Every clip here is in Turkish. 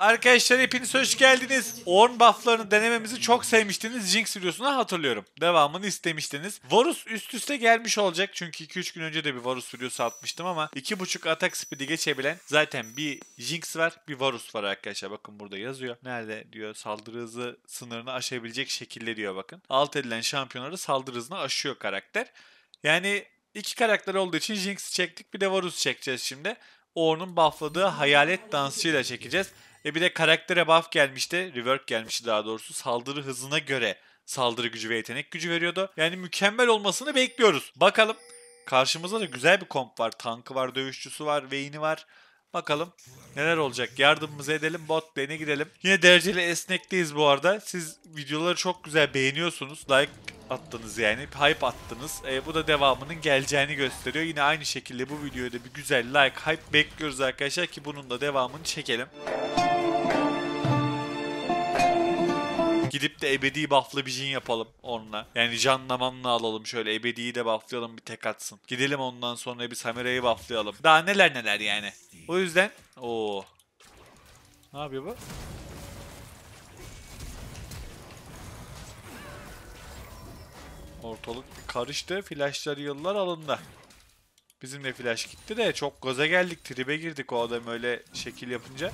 Arkadaşlar hepiniz hoş geldiniz. Orn bufflarını denememizi çok sevmiştiniz. Jinx videosunu hatırlıyorum. Devamını istemiştiniz. Varus üst üste gelmiş olacak. Çünkü 2-3 gün önce de bir Varus videosu atmıştım ama 2.5 atak speed'i geçebilen zaten bir Jinx var bir Varus var arkadaşlar. Bakın burada yazıyor. Nerede diyor saldırı hızı sınırını aşabilecek şekilde diyor bakın. Alt edilen şampiyonları saldırı hızını aşıyor karakter. Yani iki karakter olduğu için Jinx'i çektik bir de Varus çekeceğiz şimdi. Ornn'un buffladığı hayalet dansçıyla çekeceğiz. E bir de karaktere buff gelmişti. Rework gelmişti daha doğrusu. Saldırı hızına göre saldırı gücü ve yetenek gücü veriyordu. Yani mükemmel olmasını bekliyoruz. Bakalım. Karşımızda da güzel bir komp var. Tankı var, dövüşçüsü var, Vayne'i var. Bakalım neler olacak. Yardımımızı edelim, bot lane'e gidelim. Yine dereceli esnekteyiz bu arada. Siz videoları çok güzel beğeniyorsunuz. Like attınız yani. Hype attınız. E, bu da devamının geleceğini gösteriyor. Yine aynı şekilde bu videoya da bir güzel like, hype bekliyoruz arkadaşlar ki bunun da devamını çekelim. Gidip de ebedi bufflı bir jin yapalım onunla. Yani canlamanla alalım şöyle ebediyi de bufflayalım bir tek atsın. Gidelim ondan sonra bir Samira'yı bufflayalım. Daha neler neler yani. O yüzden o Ne yapıyor bu? Ortalık karıştı. Flashlar yıllar alındı. Bizim de flash gitti de çok gaza geldik. Tribe girdik o adam öyle şekil yapınca.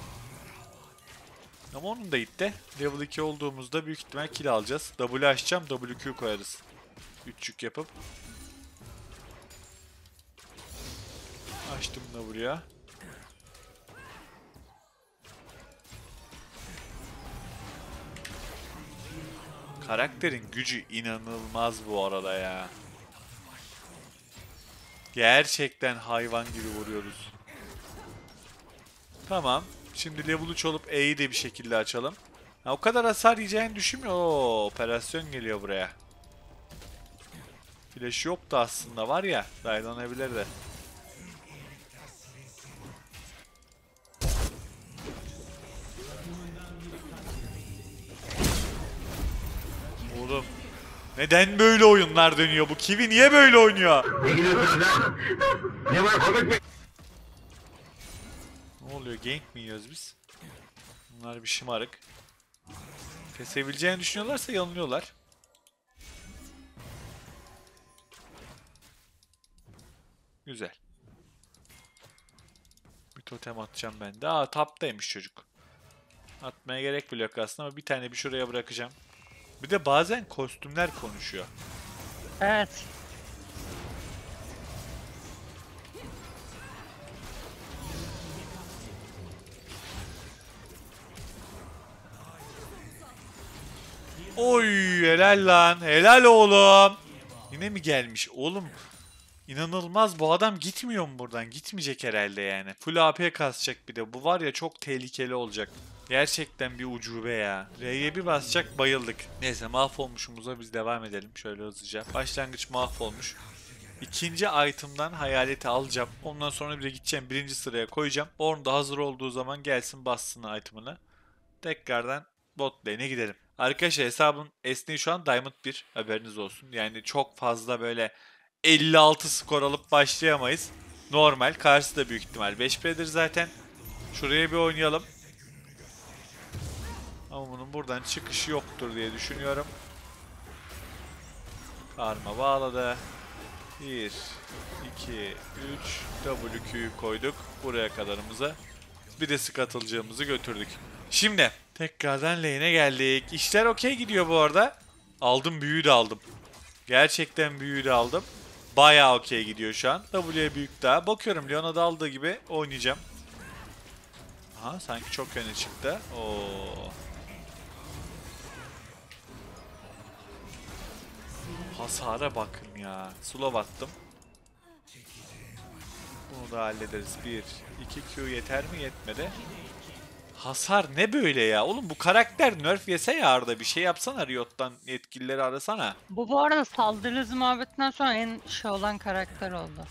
Ama onun da gitti. Level 2 olduğumuzda büyük ihtimal kill alacağız. W açacağım, WQ koyarız. Üçlük yapıp. Açtım da buraya. Karakterin gücü inanılmaz bu arada ya. Gerçekten hayvan gibi vuruyoruz. Tamam. Şimdi level 3 olup E'yi de bir şekilde açalım. Ha, o kadar hasar yiyeceğini düşünmüyor. Oo, operasyon geliyor buraya. Flash yoktu aslında var ya. Dayanabilir de. Oğlum. Neden böyle oyunlar dönüyor bu? Kiwi niye böyle oynuyor? Ne var komik mi? Oluyor? Gank mi yiyoruz biz? Bunlar bir şımarık. Kesebileceğini düşünüyorlarsa yanılıyorlar. Güzel. Bir totem atacağım ben de. Aa taptaymış çocuk. Atmaya gerek bile yok aslında ama bir tane bir şuraya bırakacağım. Bir de bazen kostümler konuşuyor. Evet. Oy helal lan. Helal oğlum. Yine mi gelmiş? Oğlum inanılmaz bu adam gitmiyor mu buradan? Gitmeyecek herhalde yani. Full AP kasacak bir de. Bu var ya çok tehlikeli olacak. Gerçekten bir ucube ya. R'ye bir basacak bayıldık. Neyse mahvolmuşumuza biz devam edelim şöyle hızlıca. Başlangıç mahvolmuş. İkinci item'dan hayaleti alacağım. Ondan sonra bir de gideceğim birinci sıraya koyacağım. Orn da hazır olduğu zaman gelsin bassın item'ını. Tekrardan bot lane'e gidelim. Arkadaşlar hesabın esneği şu an Diamond 1 haberiniz olsun. Yani çok fazla böyle 56 skor alıp başlayamayız. Normal. Karşı da büyük ihtimal 5 Predator zaten. Şuraya bir oynayalım. Ama bunun buradan çıkışı yoktur diye düşünüyorum. Karma bağladı. 1, 2, 3, WQ'yu koyduk. Buraya kadarımıza. Bir de sık atılacağımızı götürdük. Şimdi tekrardan lane'e geldik. İşler okey gidiyor bu arada. Aldım büyüğü de aldım. Gerçekten büyüğü de aldım. Bayağı okey gidiyor şu an. W'ye büyük daha. Bakıyorum Leon'a da aldığı gibi oynayacağım. Aha sanki çok öne çıktı. Oo. Hasara bakın ya. Slow attım. Bunu da hallederiz. 1, 2 Q yeter mi? Yetmedi. Hasar ne böyle ya? Oğlum bu karakter nerf yese ya Arda. Bir şey yapsana Riot'tan yetkilileri arasana. Bu bu arada saldırı hızı muhabbetinden sonra en şey olan karakter oldu.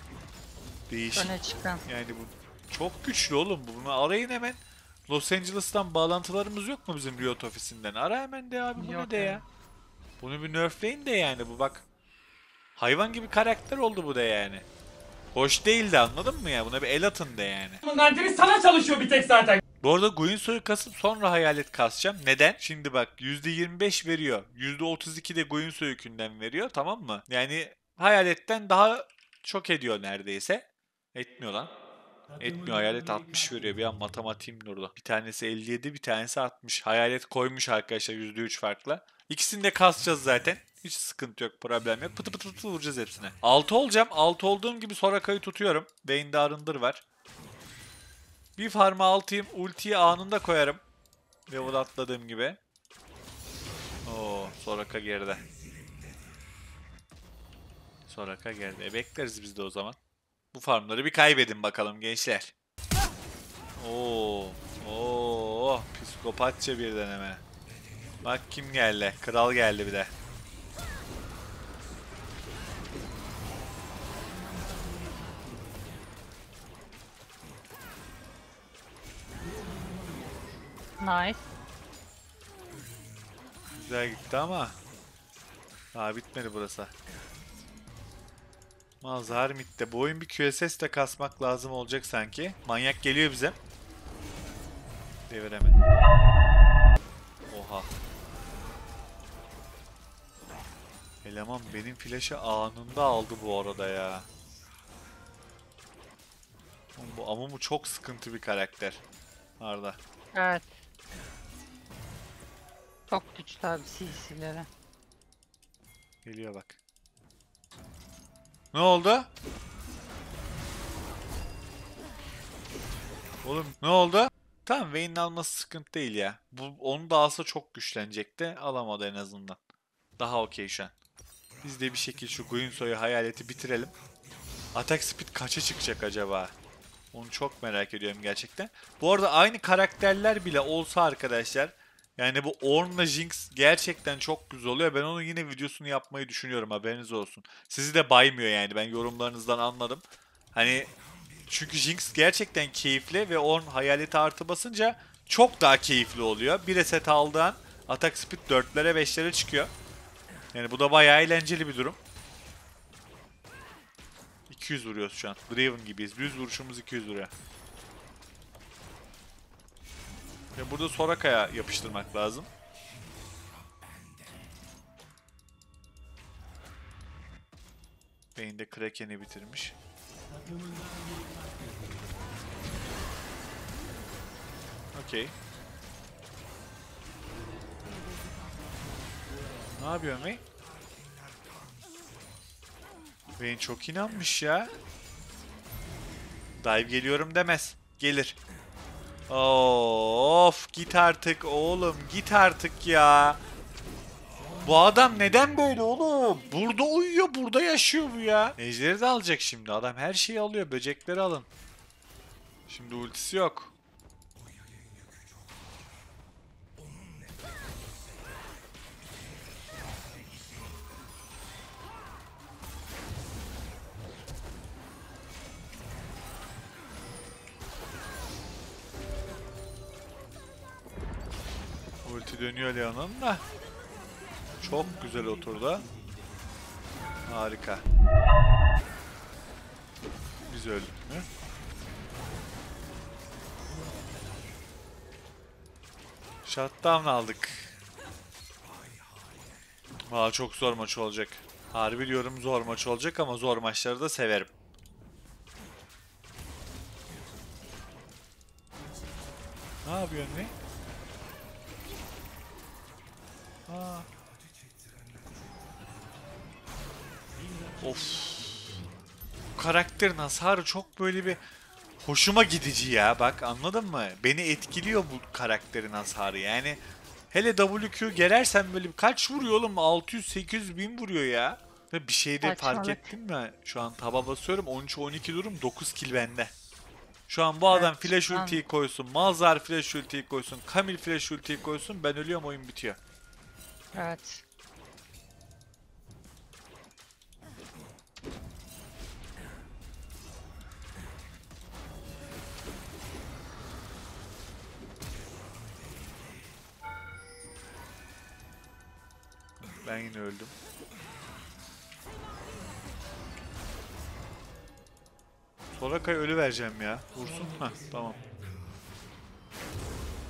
Değişik. Öne çıkan. Yani bu çok güçlü oğlum. Bunu arayın hemen. Los Angeles'tan bağlantılarımız yok mu bizim Riot ofisinden? Ara hemen de abi bu Yok ne de ya. ya. Bunu bir nerfleyin de yani bu bak. Hayvan gibi karakter oldu bu da yani. Hoş değildi anladın mı ya? Buna bir el atın de yani. Bunlar sana çalışıyor bir tek zaten. Bu arada Guinsoo'yu kasıp sonra hayalet kasacağım. Neden? Şimdi bak %25 veriyor. %32 de Guinsoo yükünden veriyor tamam mı? Yani hayaletten daha çok ediyor neredeyse. Etmiyor lan. Etmiyor hayalet 60 veriyor. Bir an matematiğim durdu. Bir tanesi 57 bir tanesi 60. Hayalet koymuş arkadaşlar %3 farkla. İkisini de kasacağız zaten. Hiç sıkıntı yok, problem yok. Pıtı pıtı pıtı vuracağız hepsine. 6 olacağım. 6 olduğum gibi Soraka'yı tutuyorum. Vayne'de arındır var. Bir farma altayım. Ultiyi anında koyarım. Level atladığım gibi. Oo, Soraka geride. Soraka geride. E, bekleriz biz de o zaman. Bu farmları bir kaybedin bakalım gençler. Oo, oo, psikopatça bir deneme. Bak kim geldi? Kral geldi bir de. Nice. Güzel gitti ama daha bitmedi burası. Mazhar midde. Bu oyun bir QSS de kasmak lazım olacak sanki. Manyak geliyor bize. Devireme. Oha. Eleman benim flash'ı anında aldı bu arada ya. Bu Amumu çok sıkıntı bir karakter. Arda. Evet. Çok güçlü abi CC'leri. Geliyor bak. Ne oldu? Oğlum ne oldu? Tamam Vayne'in alması sıkıntı değil ya. Bu onu da alsa çok güçlenecekti. Alamadı en azından. Daha okey şu an. Biz de bir şekilde şu Guinsoo'yu hayaleti bitirelim. Attack speed kaça çıkacak acaba? Onu çok merak ediyorum gerçekten. Bu arada aynı karakterler bile olsa arkadaşlar yani bu Ornn'la Jinx gerçekten çok güzel oluyor. Ben onun yine videosunu yapmayı düşünüyorum haberiniz olsun. Sizi de baymıyor yani ben yorumlarınızdan anladım. Hani çünkü Jinx gerçekten keyifli ve Ornn hayaleti artı basınca çok daha keyifli oluyor. Bir reset aldığın atak speed 4'lere 5'lere çıkıyor. Yani bu da bayağı eğlenceli bir durum. 200 vuruyoruz şu an. Draven gibiyiz. 100 vuruşumuz 200 vuruyor. Ve burada Soraka'ya yapıştırmak lazım. Beyinde Kraken'i bitirmiş. Okey. Ne yapıyor May? Vayne çok inanmış ya. Dive geliyorum demez. Gelir. Of git artık oğlum git artık ya. Bu adam neden böyle oğlum? Burada uyuyor burada yaşıyor bu ya. Ejderi de alacak şimdi adam her şeyi alıyor böcekleri alın. Şimdi ultisi yok. Ulti dönüyor Leon'un da. Çok güzel oturdu. Harika. Biz öldük mü? Shutdown aldık. Valla çok zor maç olacak. Harbi diyorum zor maç olacak ama zor maçları da severim. Ne yapıyorsun ne? Aa. Of. Bu karakterin hasarı çok böyle bir hoşuma gidici ya. Bak anladın mı? Beni etkiliyor bu karakterin hasarı. Yani hele WQ gerersen böyle kaç vuruyor oğlum? 600-800 bin vuruyor ya. Ve bir şey de fark ettin mi? Şu an taba basıyorum 13-12 durum 9 kill bende. Şu an bu adam Evet, flash ultiyi koysun, Malzar flash ultiyi koysun, Kamil flash ultiyi koysun ben ölüyorum oyun bitiyor. Evet. Ben yine öldüm. Soraka'ya ölü vereceğim ya. Vursun. Heh, tamam.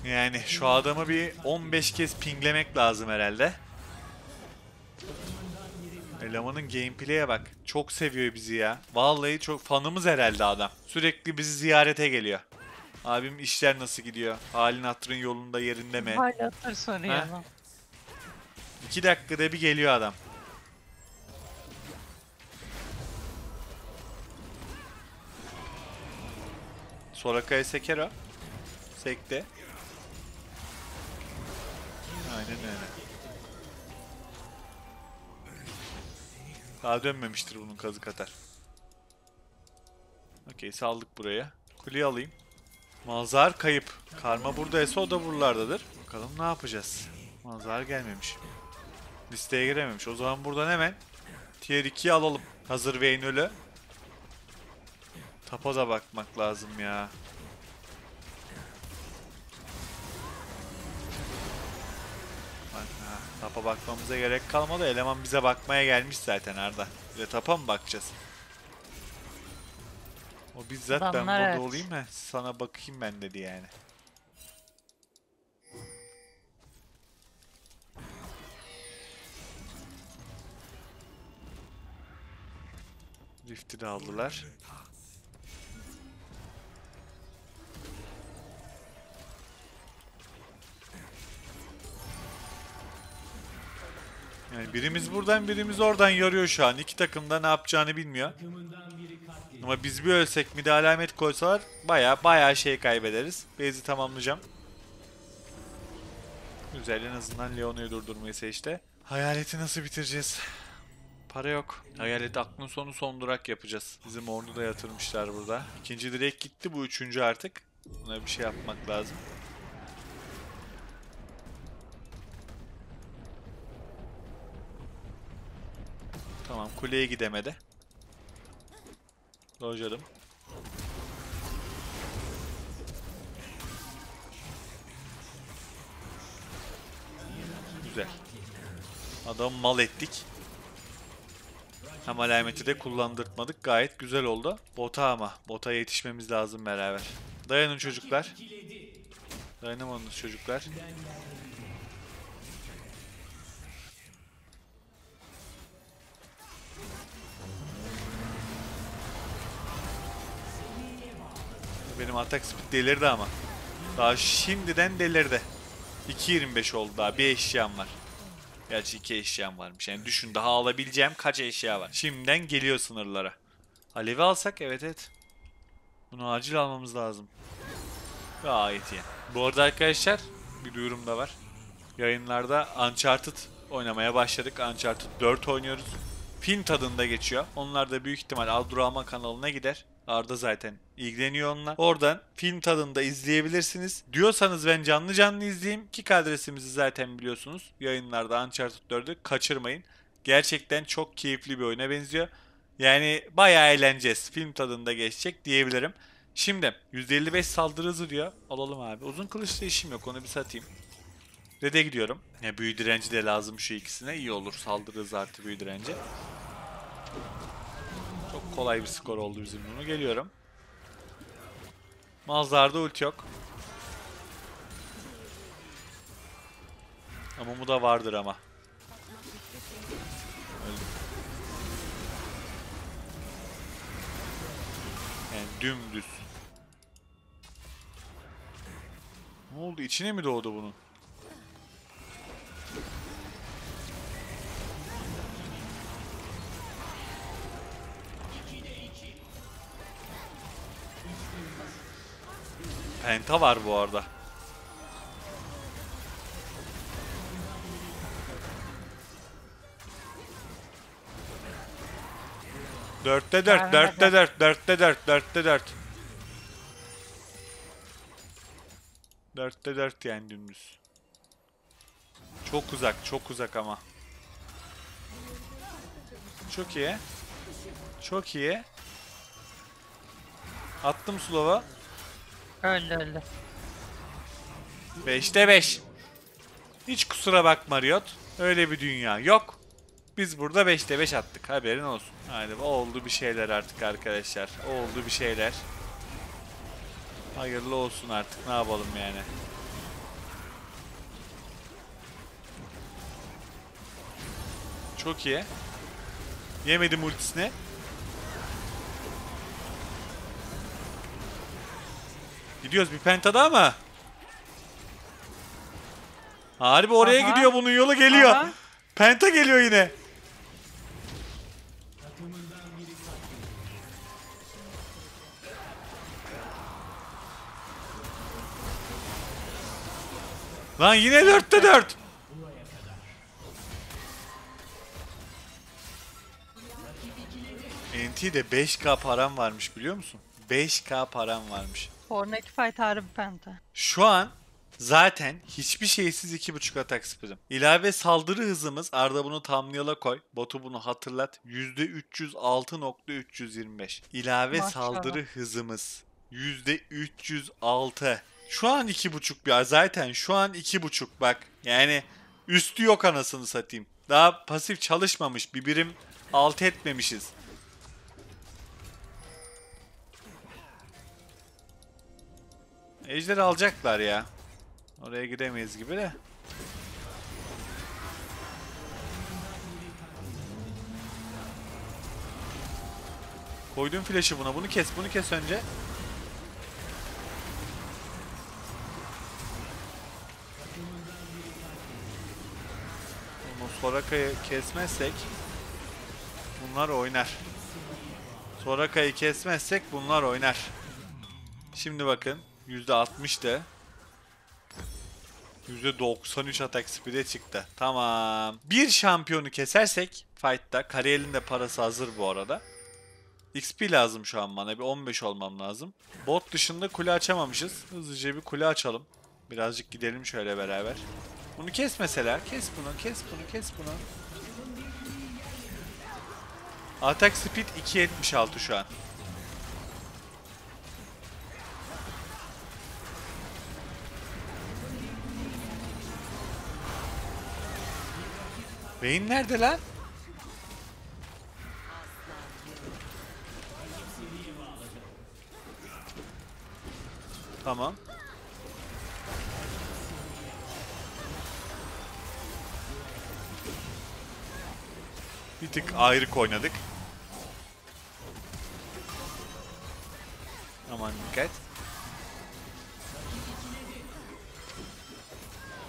Yani şu adamı bir 15 kez pinglemek lazım herhalde. Elemanın gameplay'e bak. Çok seviyor bizi ya. Vallahi çok fanımız herhalde adam. Sürekli bizi ziyarete geliyor. Abim işler nasıl gidiyor? Halin hatırın yolunda yerinde mi? Hala tır soruyor Ha? 2 dakikada bir geliyor adam. Soraka'ya seker o. Sekti. Aynen öyle. Daha dönmemiştir bunun kazık atar. Okey saldık buraya. Kuleyi alayım. Mazhar kayıp. Karma buradaysa o da buralardadır. Bakalım ne yapacağız. Mazhar gelmemiş. Listeye girememiş. O zaman buradan hemen Tier 2'yi alalım. Hazır Vayne ölü. Tapa da bakmak lazım ya. Ha, tapa bakmamıza gerek kalmadı. Eleman bize bakmaya gelmiş zaten Arda. De tapa mı bakacağız? O bizzat ben Adamlar burada evet. olayım mı? Sana bakayım ben dedi yani. Rift'i de aldılar. Yani birimiz buradan birimiz oradan yarıyor şu an. İki takım da ne yapacağını bilmiyor. Ama biz bir ölsek bir de alamet koysalar baya baya şey kaybederiz. Base'i tamamlayacağım. Güzel en azından Leono'yu durdurmayı seçti. Hayaleti nasıl bitireceğiz? Para yok. Hayalet aklın sonu son durak yapacağız. Bizim ordu da yatırmışlar burada. İkinci direkt gitti bu üçüncü artık. Buna bir şey yapmak lazım. Tamam kuleye gidemedi. Dojladım. Güzel. Adam mal ettik. Hem alameti de kullandırtmadık. Gayet güzel oldu. Bota ama. Bota yetişmemiz lazım beraber. Dayanın çocuklar. Dayanamadınız çocuklar. Benim atak speed delirdi ama. Daha şimdiden delirdi. 2.25 oldu daha. Bir eşyam var. Gerçi iki eşyam varmış. Yani düşün daha alabileceğim kaç eşya var. Şimdiden geliyor sınırlara. Alevi alsak evet evet. Bunu acil almamız lazım. Gayet iyi. Bu arada arkadaşlar bir duyurum da var. Yayınlarda Uncharted oynamaya başladık. Uncharted 4 oynuyoruz. Film tadında geçiyor. Onlar da büyük ihtimal Aldurama kanalına gider. Arda zaten ilgileniyor onunla. Oradan film tadında izleyebilirsiniz. Diyorsanız ben canlı canlı izleyeyim. Kick adresimizi zaten biliyorsunuz. Yayınlarda Uncharted 4'ü kaçırmayın. Gerçekten çok keyifli bir oyuna benziyor. Yani bayağı eğleneceğiz. Film tadında geçecek diyebilirim. Şimdi %55 saldırı hızı diyor. Alalım abi. Uzun kılıçla işim yok. Onu bir satayım. Red'e gidiyorum. Ya büyü direnci de lazım şu ikisine. İyi olur. Saldırı hızı artı büyü direnci. Kolay bir skor oldu bizim bunu. Geliyorum. Mazdar'da ulti yok. Ama bu da vardır ama. Öldüm. Yani dümdüz. Ne oldu? İçine mi doğdu bunun? Penta var bu arada. Dörtte dört, dörtte dört, dörtte dört, dörtte dört. Dörtte dört yani dümdüz. Çok uzak, çok uzak ama. Çok iyi. Çok iyi. Attım slow'a. Öldü öldü. 5'te 5. Hiç kusura bakma Riot. Öyle bir dünya yok. Biz burada 5'te 5 attık. Haberin olsun. Hadi oldu bir şeyler artık arkadaşlar. Oldu bir şeyler. Hayırlı olsun artık. Ne yapalım yani. Çok iyi. Yemedim ultisini. Gidiyoruz bir penta daha mı? Harbi oraya Aha. gidiyor bunun yolu geliyor. Aha. Penta geliyor yine. Lan yine dörtte dört. NT'de 5k param varmış biliyor musun? 5k param varmış. Sonraki fight harbi penta. Şu an zaten hiçbir şeysiz 2.5 atak speed'im. İlave saldırı hızımız Arda bunu tamlayala koy. Botu bunu hatırlat. %306.325. İlave Maşallah. saldırı hızımız %306. Şu an 2.5 ya zaten şu an 2.5 bak. Yani üstü yok anasını satayım. Daha pasif çalışmamış bir birim alt etmemişiz. Ejder alacaklar ya. Oraya giremeyiz gibi de. Koydum flash'ı buna. Bunu kes, bunu kes önce. Bunu Soraka'yı kesmezsek bunlar oynar. Soraka'yı kesmezsek bunlar oynar. Şimdi bakın %60 de %93 atak speed'e çıktı. Tamam. Bir şampiyonu kesersek fight'ta Kariyel'in de parası hazır bu arada. XP lazım şu an bana. Bir 15 olmam lazım. Bot dışında kule açamamışız. Hızlıca bir kule açalım. Birazcık gidelim şöyle beraber. Bunu kes mesela. Kes bunu, kes bunu, kes bunu. Atak speed 2.76 şu an. Beyin nerede lan? Tamam. Bir tık ayrık oynadık. Aman dikkat.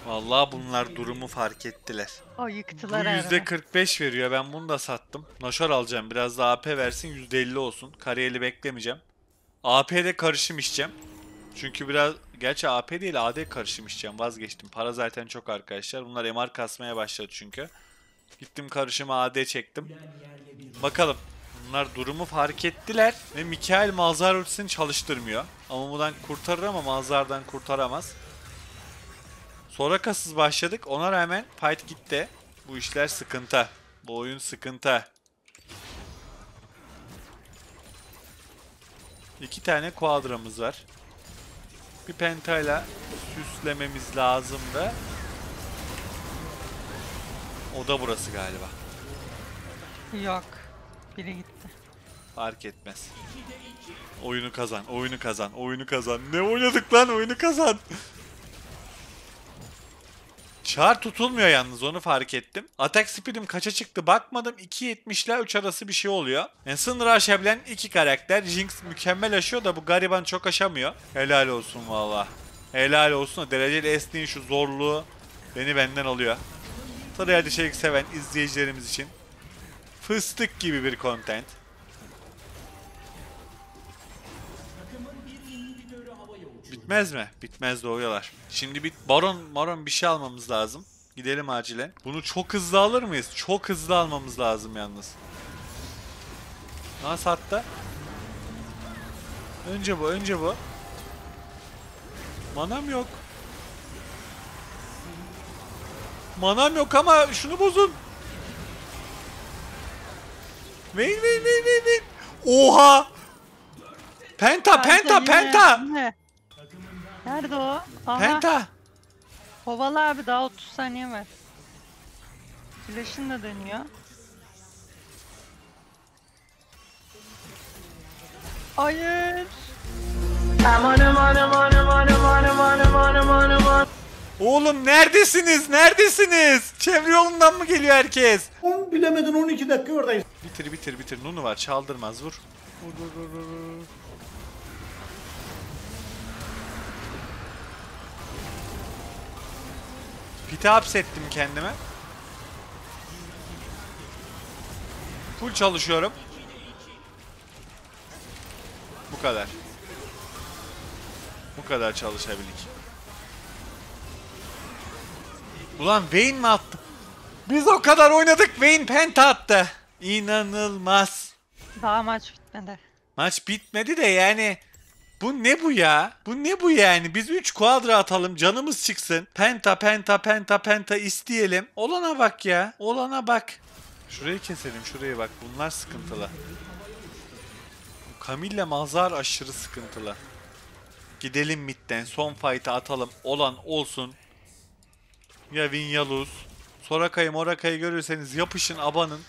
Vallahi bunlar durumu fark ettiler. O Bu yıktılar herhalde. %45 veriyor. Ben bunu da sattım. Noşar alacağım. Biraz da AP versin. %50 olsun. Kariyeli beklemeyeceğim. AP'de karışım içeceğim. Çünkü biraz... Gerçi AP değil AD karışım içeceğim. Vazgeçtim. Para zaten çok arkadaşlar. Bunlar MR kasmaya başladı çünkü. Gittim karışımı AD çektim. Bakalım. Bunlar durumu fark ettiler. Ve Mikael Malzar ultisini çalıştırmıyor. Ama bundan kurtarır ama Malzar'dan kurtaramaz. Sorakasız başladık. Ona rağmen fight gitti. Bu işler sıkıntı. Bu oyun sıkıntı. İki tane kuadramız var. Bir pentayla süslememiz lazım da. O da burası galiba. Yok. Biri gitti. Fark etmez. Oyunu kazan, oyunu kazan, oyunu kazan. Ne oynadık lan oyunu kazan. Çağır tutulmuyor yalnız onu fark ettim. Atak speed'im kaça çıktı bakmadım. 2.70 ile 3 arası bir şey oluyor. Yani sınır aşabilen iki karakter. Jinx mükemmel aşıyor da bu gariban çok aşamıyor. Helal olsun valla. Helal olsun. Dereceli esneyin şu zorluğu beni benden alıyor. Trial içerik seven izleyicilerimiz için fıstık gibi bir content. Bitmez mi? Bitmez doğuyorlar. Şimdi bir baron baron bir şey almamız lazım. Gidelim acilen. Bunu çok hızlı alır mıyız? Çok hızlı almamız lazım yalnız. Nasıl hatta? Önce bu, önce bu. Manam yok. Manam yok ama şunu bozun. Main main main main main. Oha! Penta, penta, yine- penta! Nerede o? Aha. Penta! Kovala abi daha 30 saniye var. Flash'ın da dönüyor. Hayır. Oğlum neredesiniz? Neredesiniz? Çevre yolundan mı geliyor herkes? 10 bilemedin 12 dakika oradayız. Bitir bitir bitir. Nunu var çaldırmaz vur. Vur vur vur vur. Pite hapsettim kendime. Full çalışıyorum. Bu kadar. Bu kadar çalışabildik. Ulan Vayne mi attı? Biz o kadar oynadık Vayne penta attı. İnanılmaz. Daha maç bitmedi. Maç bitmedi de yani bu ne bu ya? Bu ne bu yani? Biz 3 kuadra atalım canımız çıksın. Penta penta penta penta isteyelim. Olana bak ya. Olana bak. Şurayı keselim şurayı bak. Bunlar sıkıntılı. Camille Mazar aşırı sıkıntılı. Gidelim midden son fight'ı atalım. Olan olsun. Ya lose. Soraka'yı Moraka'yı görürseniz yapışın abanın.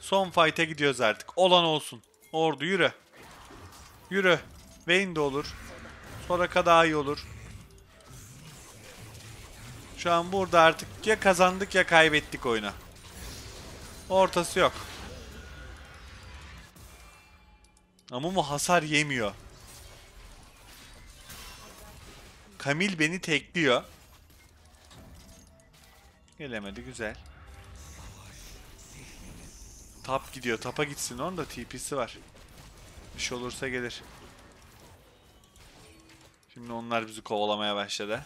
Son fight'e gidiyoruz artık. Olan olsun. Ordu yürü. Yürü. Vayne de olur. Soraka daha iyi olur. Şu an burada artık ya kazandık ya kaybettik oyunu. Ortası yok. Ama bu hasar yemiyor. Kamil beni tekliyor. Gelemedi güzel. Tap gidiyor. Tapa gitsin. Onun da TP'si var. Bir şey olursa gelir. Şimdi onlar bizi kovalamaya başladı.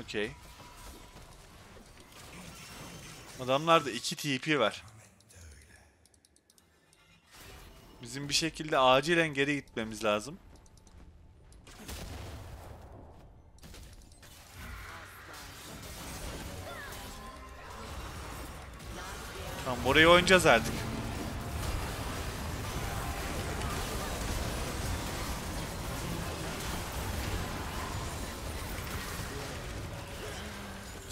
Okey. Adamlarda iki TP var. Bizim bir şekilde acilen geri gitmemiz lazım. Tamam orayı oynayacağız artık.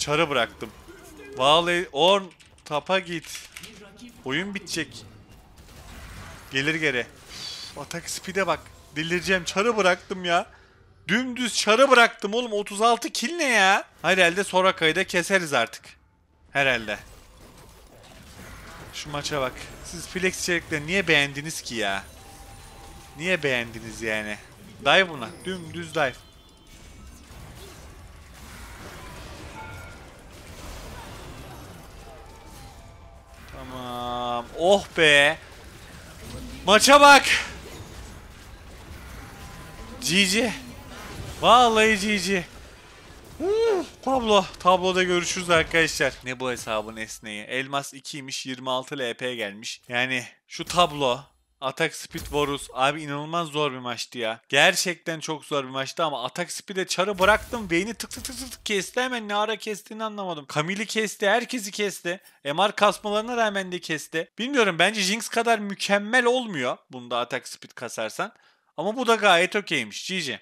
Çarı bıraktım. Vallahi Orn tapa git. Oyun bitecek. Gelir geri. Atak speed'e bak. Delireceğim. Çarı bıraktım ya. Dümdüz çarı bıraktım oğlum. 36 kill ne ya? Herhalde Soraka'yı da keseriz artık. Herhalde. Şu maça bak. Siz flex içerikleri niye beğendiniz ki ya? Niye beğendiniz yani? Dive buna. Dümdüz dive. Oh be. Maça bak. GG. Vallahi GG. Uf, Tablo. Tabloda görüşürüz arkadaşlar. Ne bu hesabın esneği? Elmas 2'ymiş 26 LP gelmiş. Yani şu tablo Atak Speed Varus abi inanılmaz zor bir maçtı ya. Gerçekten çok zor bir maçtı ama Atak Speed'e çarı bıraktım. Tık tık tık tık tık kesti hemen ne ara kestiğini anlamadım. Camille'i kesti, herkesi kesti. MR kasmalarına rağmen de kesti. Bilmiyorum bence Jinx kadar mükemmel olmuyor bunda Atak Speed kasarsan. Ama bu da gayet okeymiş. GG.